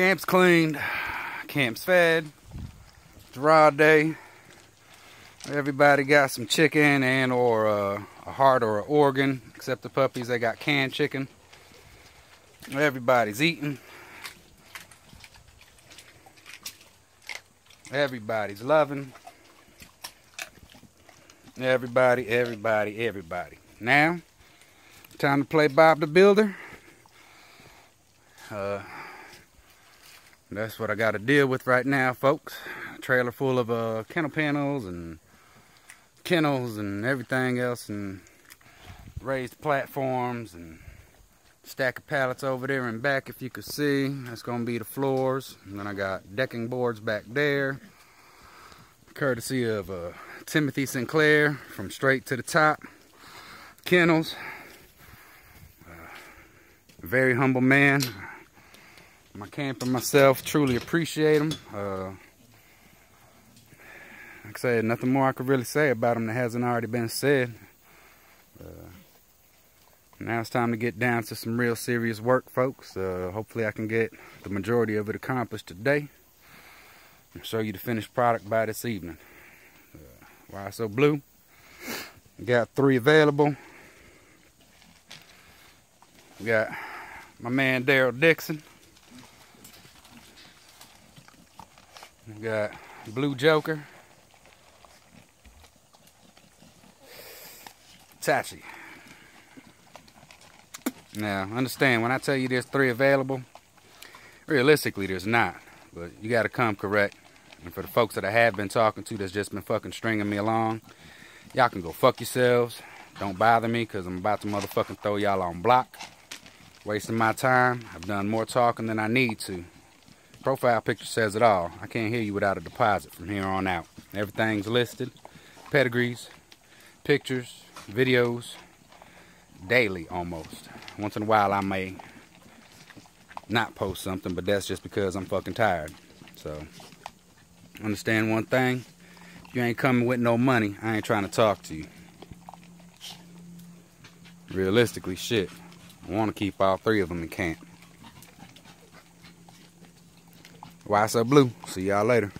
Camp's cleaned. Camp's fed. It's raw day. Everybody got some chicken and or a heart or an organ, except the puppies. They got canned chicken. Everybody's eating. Everybody's loving. Everybody, everybody, everybody. Now, time to play Bob the Builder. Uh, that's what I got to deal with right now, folks. A trailer full of uh, kennel panels and kennels and everything else, and raised platforms and stack of pallets over there and back if you could see. That's going to be the floors. And then I got decking boards back there. Courtesy of uh, Timothy Sinclair from Straight to the Top. Kennels. Uh, very humble man. My camper myself truly appreciate them. Uh, like I said, nothing more I could really say about them that hasn't already been said. Uh, now it's time to get down to some real serious work, folks. Uh, hopefully I can get the majority of it accomplished today. And show you the finished product by this evening. Uh, Y-So Blu? Got three available. We got my man Daryl Dixon. We got Blue Joker. Tachi. Now, understand, when I tell you there's three available, realistically there's not. But you gotta come correct. And for the folks that I have been talking to that's just been fucking stringing me along, y'all can go fuck yourselves. Don't bother me, because I'm about to motherfucking throw y'all on block. Wasting my time. I've done more talking than I need to. Profile picture says it all. I can't hear you without a deposit from here on out. Everything's listed. Pedigrees, pictures, videos, daily almost. Once in a while I may not post something, but that's just because I'm fucking tired. So, understand one thing. If you ain't coming with no money, I ain't trying to talk to you. Realistically, shit. I want to keep all three of them in camp. So blue? See y'all later.